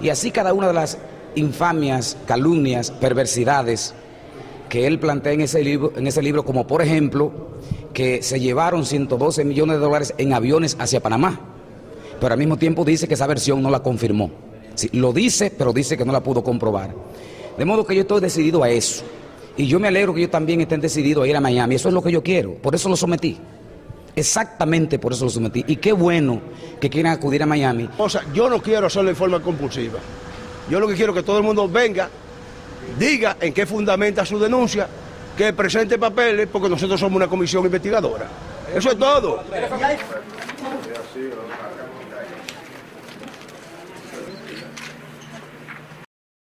Y así cada una de las infamias, calumnias, perversidades que él plantea en ese libro, en ese libro como por ejemplo que se llevaron 112 millones de dólares en aviones hacia Panamá, pero al mismo tiempo dice que esa versión no la confirmó. Lo dice, pero dice que no la pudo comprobar. De modo que yo estoy decidido a eso. Y yo me alegro que ellos también estén decididos a ir a Miami. Eso es lo que yo quiero. Por eso lo sometí. Exactamente por eso lo sometí. Y qué bueno que quieran acudir a Miami. O sea, yo no quiero hacerlo en forma compulsiva. Yo lo que quiero es que todo el mundo venga, diga en qué fundamenta su denuncia, que presente papeles, porque nosotros somos una comisión investigadora. Eso es todo.